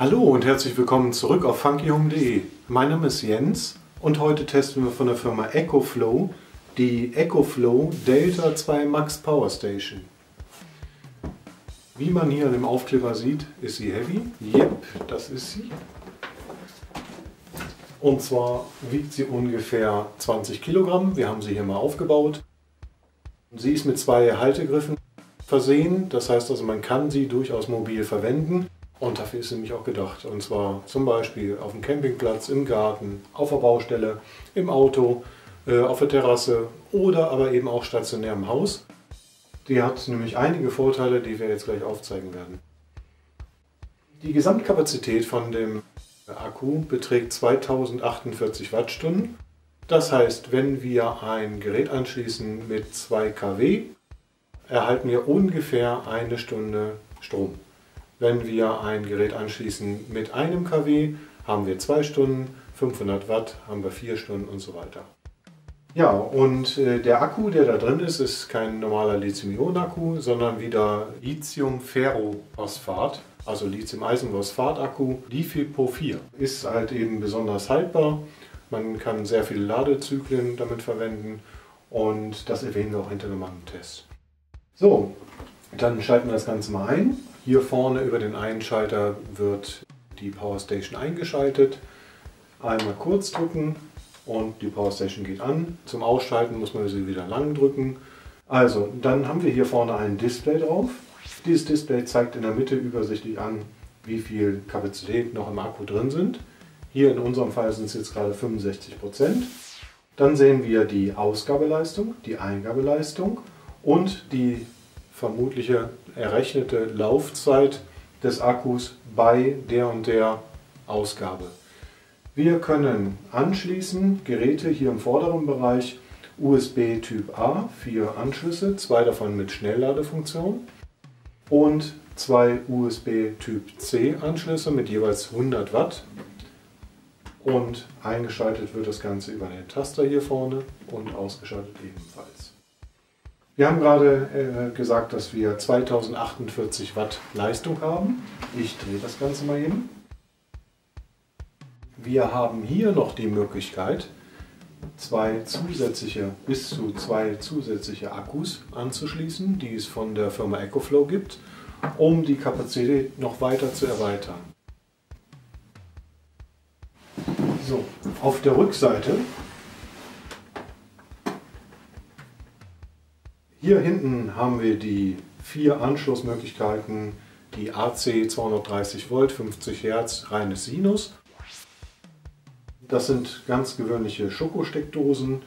Hallo und herzlich willkommen zurück auf funkyhome.de. Mein Name ist Jens und heute testen wir von der Firma EcoFlow die EcoFlow Delta 2 Max Power Station. Wie man hier an dem Aufkleber sieht, ist sie heavy. Yep, das ist sie. Und zwar wiegt sie ungefähr 20 Kilogramm. Wir haben sie hier mal aufgebaut. Sie ist mit zwei Haltegriffen versehen. Das heißt also, man kann sie durchaus mobil verwenden. Und dafür ist nämlich auch gedacht. Und zwar zum Beispiel auf dem Campingplatz, im Garten, auf der Baustelle, im Auto, äh, auf der Terrasse oder aber eben auch stationär im Haus. Die hat nämlich einige Vorteile, die wir jetzt gleich aufzeigen werden. Die Gesamtkapazität von dem Akku beträgt 2048 Wattstunden. Das heißt, wenn wir ein Gerät anschließen mit 2 kW, erhalten wir ungefähr eine Stunde Strom. Wenn wir ein Gerät anschließen mit einem kW, haben wir 2 Stunden, 500 Watt haben wir 4 Stunden und so weiter. Ja, und äh, der Akku, der da drin ist, ist kein normaler Lithium-Ionen-Akku, sondern wieder Lithium-Ferrophosphat, also Lithium-Eisenphosphat-Akku, LiFePO4. Ist halt eben besonders haltbar. Man kann sehr viele Ladezyklen damit verwenden und das erwähnen wir auch hinter dem Test. So, dann schalten wir das Ganze mal ein. Hier vorne über den Einschalter wird die Power Station eingeschaltet. Einmal kurz drücken und die Power Station geht an. Zum Ausschalten muss man sie wieder lang drücken. Also, dann haben wir hier vorne ein Display drauf. Dieses Display zeigt in der Mitte übersichtlich an, wie viel Kapazität noch im Akku drin sind. Hier in unserem Fall sind es jetzt gerade 65%. Dann sehen wir die Ausgabeleistung, die Eingabeleistung und die vermutliche errechnete Laufzeit des Akkus bei der und der Ausgabe. Wir können anschließen Geräte hier im vorderen Bereich USB Typ A, vier Anschlüsse, zwei davon mit Schnellladefunktion und zwei USB Typ C Anschlüsse mit jeweils 100 Watt und eingeschaltet wird das Ganze über den Taster hier vorne und ausgeschaltet ebenfalls. Wir haben gerade äh, gesagt, dass wir 2048 Watt Leistung haben. Ich drehe das Ganze mal eben. Wir haben hier noch die Möglichkeit, zwei zusätzliche, bis zu zwei zusätzliche Akkus anzuschließen, die es von der Firma EcoFlow gibt, um die Kapazität noch weiter zu erweitern. So, auf der Rückseite Hier hinten haben wir die vier Anschlussmöglichkeiten, die AC 230 Volt, 50 Hertz, reines Sinus. Das sind ganz gewöhnliche Schokosteckdosen,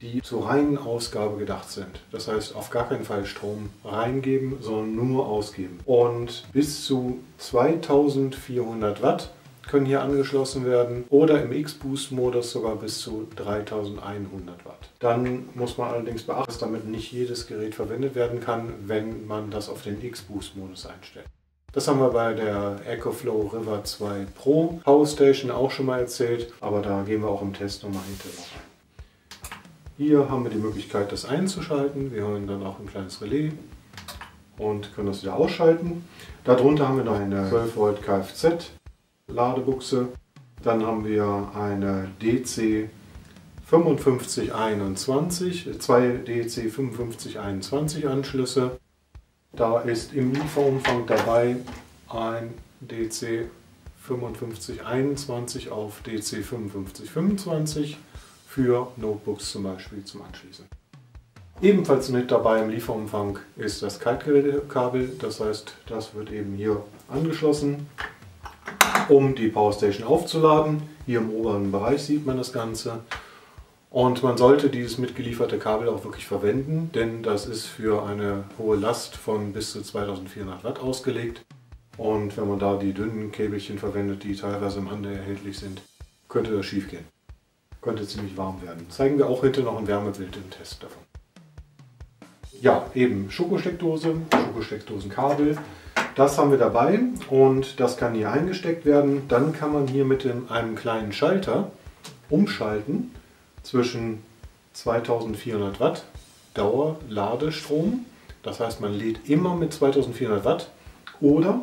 die zur reinen Ausgabe gedacht sind. Das heißt, auf gar keinen Fall Strom reingeben, sondern nur ausgeben. Und bis zu 2400 Watt können hier angeschlossen werden oder im X-Boost-Modus sogar bis zu 3100 Watt. Dann muss man allerdings beachten, dass damit nicht jedes Gerät verwendet werden kann, wenn man das auf den X-Boost-Modus einstellt. Das haben wir bei der EcoFlow River 2 Pro Power Station auch schon mal erzählt, aber da gehen wir auch im Test nochmal hinterher. Hier haben wir die Möglichkeit, das einzuschalten. Wir haben dann auch ein kleines Relais und können das wieder ausschalten. Darunter haben wir noch eine 12 Volt Kfz Ladebuchse. Dann haben wir eine DC 5521, zwei DC 5521 Anschlüsse. Da ist im Lieferumfang dabei ein DC 5521 auf DC 5525 für Notebooks zum Beispiel zum Anschließen. Ebenfalls mit dabei im Lieferumfang ist das Kaltgerätekabel, das heißt, das wird eben hier angeschlossen um die Powerstation aufzuladen. Hier im oberen Bereich sieht man das Ganze. Und man sollte dieses mitgelieferte Kabel auch wirklich verwenden, denn das ist für eine hohe Last von bis zu 2400 Watt ausgelegt. Und wenn man da die dünnen Käbelchen verwendet, die teilweise im Handel erhältlich sind, könnte das schief gehen. Könnte ziemlich warm werden. Zeigen wir auch hinter noch ein Wärmebild im Test davon. Ja, eben Schokosteckdose, Schokosteckdosenkabel. Das haben wir dabei und das kann hier eingesteckt werden. Dann kann man hier mit einem kleinen Schalter umschalten zwischen 2400 Watt Dauerladestrom. Das heißt, man lädt immer mit 2400 Watt oder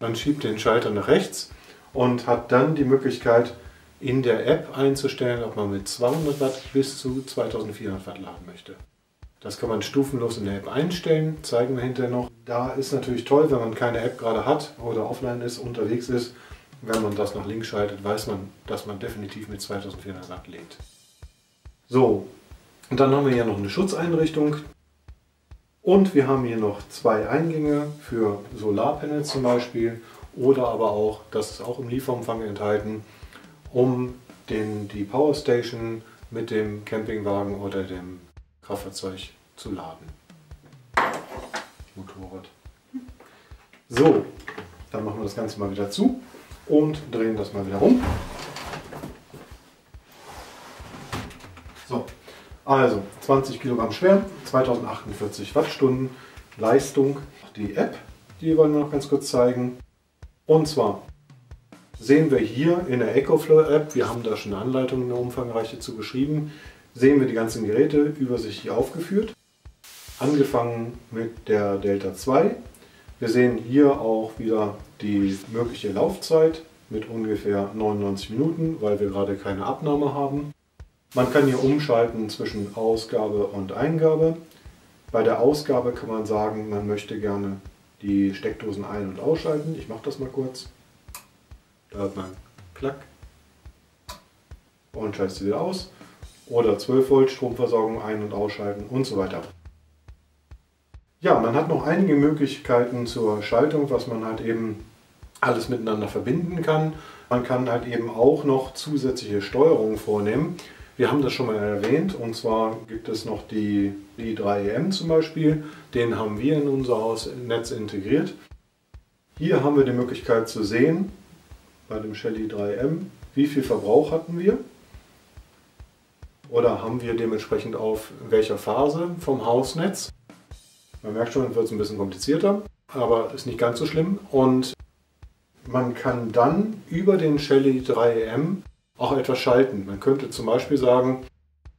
Man schiebt den Schalter nach rechts und hat dann die Möglichkeit, in der App einzustellen, ob man mit 200 Watt bis zu 2400 Watt laden möchte. Das kann man stufenlos in der App einstellen, zeigen wir hinterher noch. Da ist natürlich toll, wenn man keine App gerade hat oder offline ist, unterwegs ist. Wenn man das nach links schaltet, weiß man, dass man definitiv mit 2400 Watt lädt. So, und dann haben wir hier noch eine Schutzeinrichtung. Und wir haben hier noch zwei Eingänge für Solarpanels zum Beispiel oder aber auch, das ist auch im Lieferumfang enthalten, um den, die Powerstation mit dem Campingwagen oder dem Kraftfahrzeug zu laden. Motorrad. So, dann machen wir das Ganze mal wieder zu und drehen das mal wieder rum. So, also 20 Kilogramm schwer, 2048 Wattstunden Leistung. Die App, die wollen wir noch ganz kurz zeigen. Und zwar sehen wir hier in der EcoFlow App, wir haben da schon eine Anleitung, eine umfangreiche zu geschrieben, sehen wir die ganzen Geräte übersichtlich aufgeführt. Angefangen mit der Delta 2. Wir sehen hier auch wieder die mögliche Laufzeit mit ungefähr 99 Minuten, weil wir gerade keine Abnahme haben. Man kann hier umschalten zwischen Ausgabe und Eingabe. Bei der Ausgabe kann man sagen, man möchte gerne die Steckdosen ein- und ausschalten. Ich mache das mal kurz. Da hat man Klack und schaltet sie wieder aus. Oder 12 Volt Stromversorgung ein- und ausschalten und so weiter. Ja, man hat noch einige Möglichkeiten zur Schaltung, was man halt eben alles miteinander verbinden kann. Man kann halt eben auch noch zusätzliche Steuerungen vornehmen. Wir haben das schon mal erwähnt und zwar gibt es noch die, die 3EM zum Beispiel. Den haben wir in unser Hausnetz integriert. Hier haben wir die Möglichkeit zu sehen, bei dem Shelly 3M, wie viel Verbrauch hatten wir oder haben wir dementsprechend auf welcher Phase vom Hausnetz. Man merkt schon, es wird ein bisschen komplizierter, aber ist nicht ganz so schlimm. Und man kann dann über den Shelly 3M auch etwas schalten. Man könnte zum Beispiel sagen,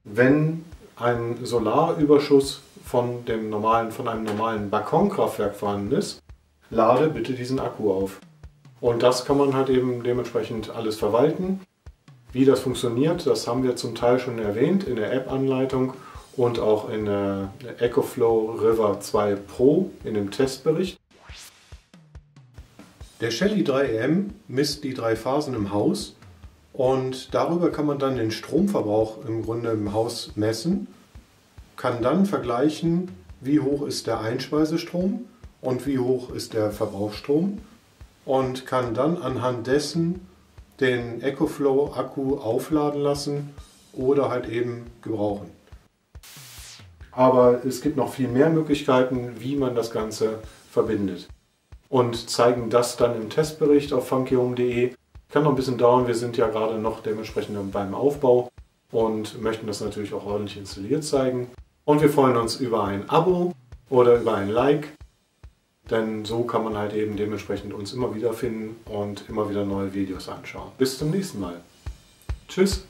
wenn ein Solarüberschuss von, dem normalen, von einem normalen Balkonkraftwerk vorhanden ist, lade bitte diesen Akku auf. Und das kann man halt eben dementsprechend alles verwalten. Wie das funktioniert, das haben wir zum Teil schon erwähnt in der App-Anleitung und auch in der EcoFlow River 2 Pro in dem Testbericht. Der Shelly 3M misst die drei Phasen im Haus und darüber kann man dann den Stromverbrauch im Grunde im Haus messen, kann dann vergleichen, wie hoch ist der Einspeisestrom und wie hoch ist der Verbrauchsstrom und kann dann anhand dessen den EcoFlow Akku aufladen lassen oder halt eben gebrauchen. Aber es gibt noch viel mehr Möglichkeiten, wie man das Ganze verbindet. Und zeigen das dann im Testbericht auf funkyhome.de. Kann noch ein bisschen dauern, wir sind ja gerade noch dementsprechend beim Aufbau und möchten das natürlich auch ordentlich installiert zeigen. Und wir freuen uns über ein Abo oder über ein Like denn so kann man halt eben dementsprechend uns immer wieder finden und immer wieder neue Videos anschauen. Bis zum nächsten Mal. Tschüss.